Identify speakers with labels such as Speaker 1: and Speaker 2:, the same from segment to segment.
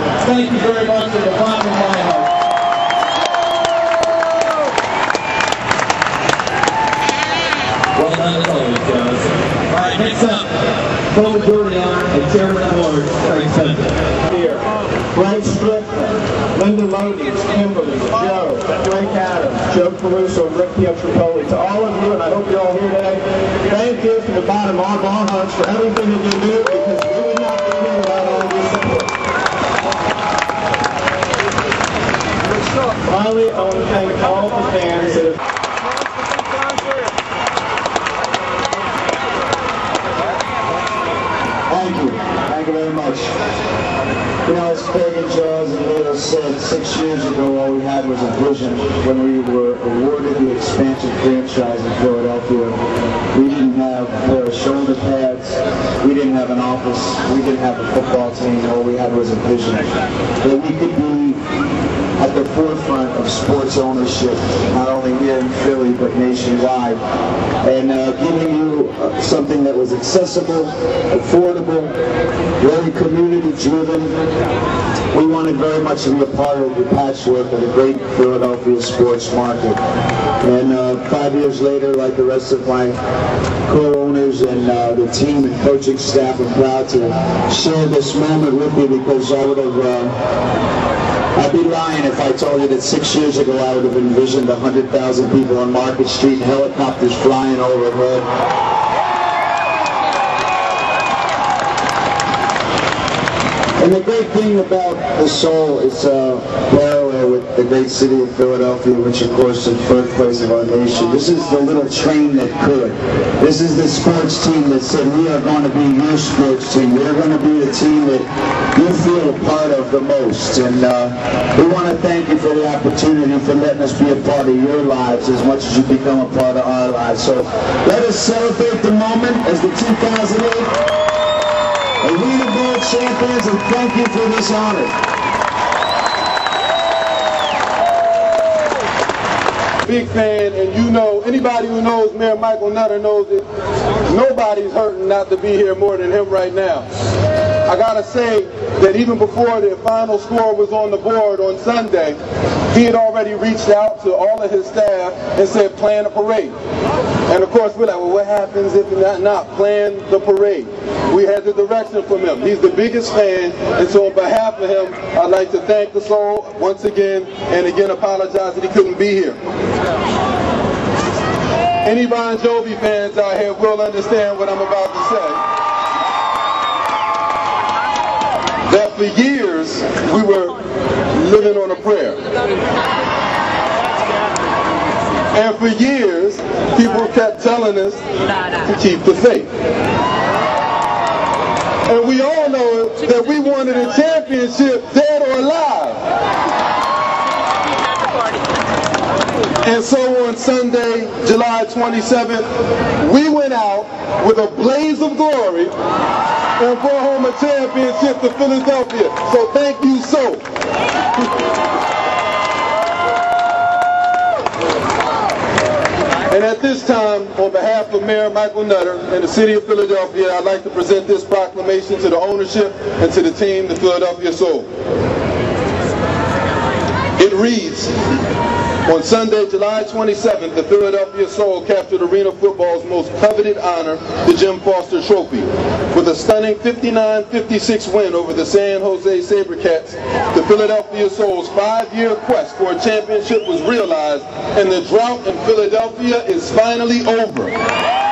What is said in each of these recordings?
Speaker 1: Thank you very much from the bottom of my heart.
Speaker 2: Well done always, guys. All right, next up, co-majority and chairman board, Craig Spencer.
Speaker 1: Here, Frank Strickland, Linda Lodies, Kimberly, Joe, Frank Adams, Joe Caruso, Rick Pietrapoli. To all of you, and I hope you're all here today, thank you from the bottom of our hearts for everything that you do because we would not be here without all of your support. Finally, I want to thank all the fans that have
Speaker 3: Thank you. Thank you very much. You know, as and Charles and Lito said, six years ago all we had was a vision when we were awarded the expansion franchise in Philadelphia. We didn't have a pair of shoulder pads. We didn't have an office. We didn't have a football team. All we had was a vision that we could be at the forefront of sports ownership, not only here in Philly, but nationwide. And uh, giving you uh, something that was accessible, affordable, very community-driven. We wanted very much to be a part of the patchwork of the great Philadelphia sports market. And uh, five years later, like the rest of my co-owners and uh, the team and coaching staff, I'm proud to share this moment with you because I would have uh, I'd be lying if I told you that six years ago I would have envisioned 100,000 people on Market Street and helicopters flying overhead. And the great thing about the soul is uh, with the great city of Philadelphia, which of course is the birthplace of our nation. This is the little train that could. This is the sports team that said we are going to be your sports team. We're going to be the team that you feel a part of the most. And uh, we want to thank you for the opportunity for letting us be a part of your lives as much as you become a part of our lives. So let us celebrate the moment as the 2008 Arena Bowl champions and thank you for this honor.
Speaker 4: Big fan, and you know, anybody who knows Mayor Michael Nutter knows that nobody's hurting not to be here more than him right now. I gotta say that even before the final score was on the board on Sunday, he had already reached out to all of his staff and said, plan a parade. And of course, we're like, well, what happens if not, not plan the parade? We had the direction from him. He's the biggest fan, and so on behalf of him, I'd like to thank the soul once again, and again apologize that he couldn't be here. Any Bon Jovi fans out here will understand what I'm about to say. That for years, we were living on a prayer. And for years, people kept telling us to keep the faith. And we all know that we wanted a championship dead or alive. And so on Sunday, July 27th, we went out with a blaze of glory and brought home a championship to Philadelphia. So thank you so. And at this time, on behalf of Mayor Michael Nutter and the City of Philadelphia, I'd like to present this proclamation to the ownership and to the team, the Philadelphia Soul. It reads, on Sunday, July 27th, the Philadelphia Soul captured Arena Football's most coveted honor, the Jim Foster Trophy. With a stunning 59-56 win over the San Jose SaberCats, the Philadelphia Soul's five-year quest for a championship was realized, and the drought in Philadelphia is finally over.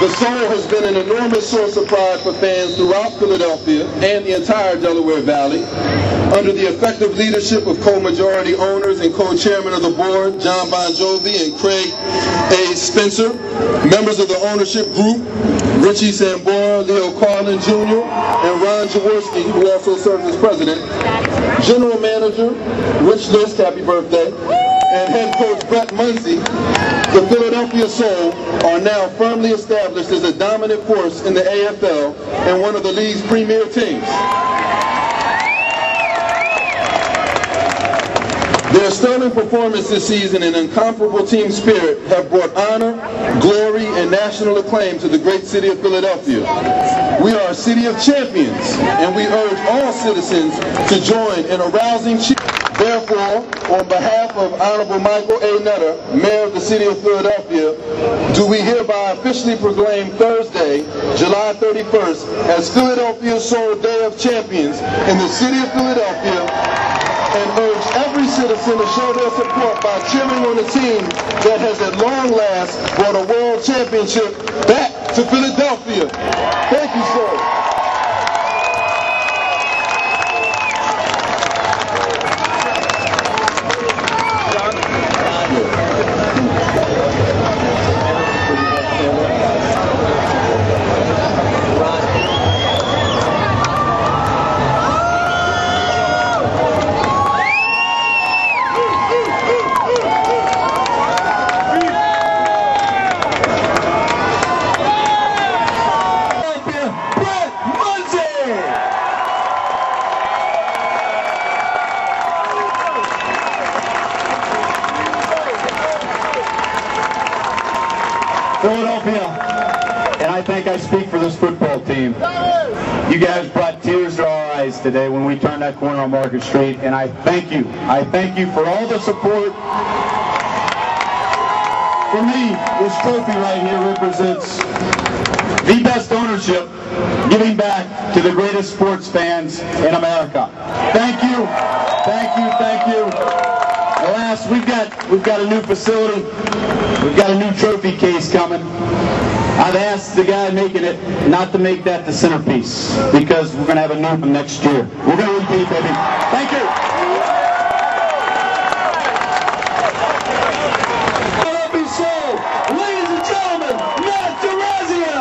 Speaker 4: The Soul has been an enormous source of pride for fans throughout Philadelphia and the entire Delaware Valley. Under the effective leadership of co-majority owners and co-chairman of the board, Jon Bon Jovi and Craig A. Spencer, members of the ownership group, Richie Sambora, Leo Carlin Jr., and Ron Jaworski, who also serves as president, general manager, Rich List, happy birthday, and head coach Brett Munsey, the Philadelphia Soul are now firmly established as a dominant force in the AFL and one of the league's premier teams. Their sterling performance this season and incomparable team spirit have brought honor, glory, and national acclaim to the great city of Philadelphia. We are a city of champions, and we urge all citizens to join in a rousing cheer. Therefore, on behalf of Honorable Michael A. Nutter, Mayor of the City of Philadelphia, do we hereby officially proclaim Thursday, July 31st, as Philadelphia's Soul Day of Champions in the City of Philadelphia, and urge every citizen to show their support by cheering on the team that has at long last brought a world championship back to Philadelphia. Thank you, sir.
Speaker 3: Today when we turned that corner on Market Street, and I thank you. I thank you for all the support. For me, this trophy right here represents the best ownership giving back to the greatest sports fans in America. Thank you, thank you, thank you. Last, we've got we've got a new facility. We've got a new trophy case coming. I've asked the guy making it not to make that the centerpiece because we're going to have a new one next year. We're going to repeat, baby. Thank you.
Speaker 5: Philadelphia Soul, ladies and gentlemen, Matt D'Orazio.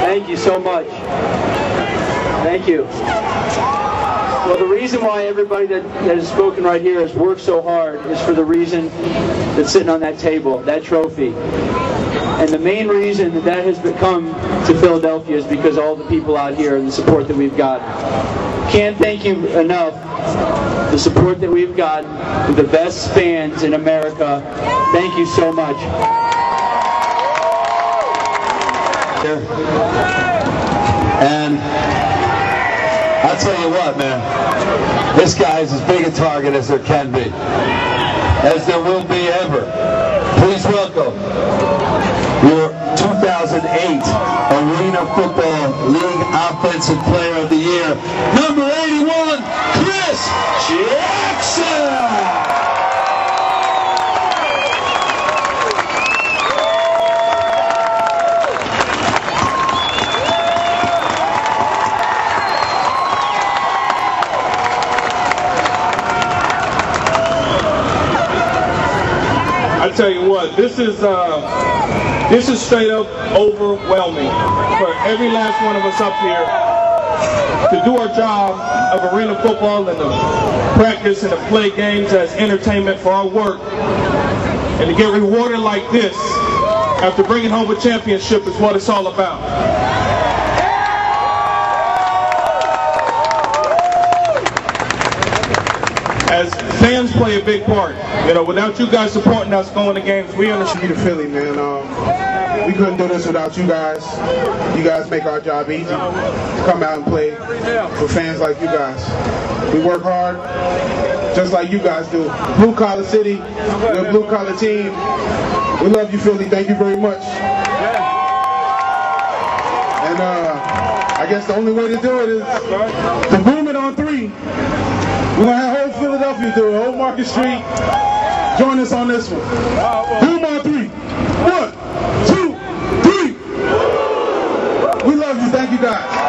Speaker 6: Thank you so much. Thank you. Well, the reason everybody that, that has spoken right here has worked so hard is for the reason that's sitting on that table, that trophy. And the main reason that that has become to Philadelphia is because all the people out here and the support that we've got. Can't thank you enough. The support that we've got, with the best fans in America. Thank you so much.
Speaker 7: And I'll tell you what, man, this guy is as big a target as there can be, as there will be ever. Please welcome your 2008 Arena Football League Offensive Player of the Year, number 81, Chris Jackson.
Speaker 8: What, this is uh, this is straight up overwhelming for every last one of us up here to do our job of arena football and to practice and to play games as entertainment for our work, and to get rewarded like this after bringing home a championship is what it's all about. As fans play a big part, you know, without you guys supporting us going to games, we understand.
Speaker 9: to Philly, man. Um, we couldn't do this without you guys. You guys make our job easy. Come out and play for fans like you guys. We work hard, just like you guys do. Blue collar city, we're a blue collar team. We love you, Philly. Thank you very much. And uh, I guess the only way to do it is to boom it on three. We're gonna have Philadelphia through Old Market Street. Join us on this one. Do my three. One, two, three. We love you. Thank you guys.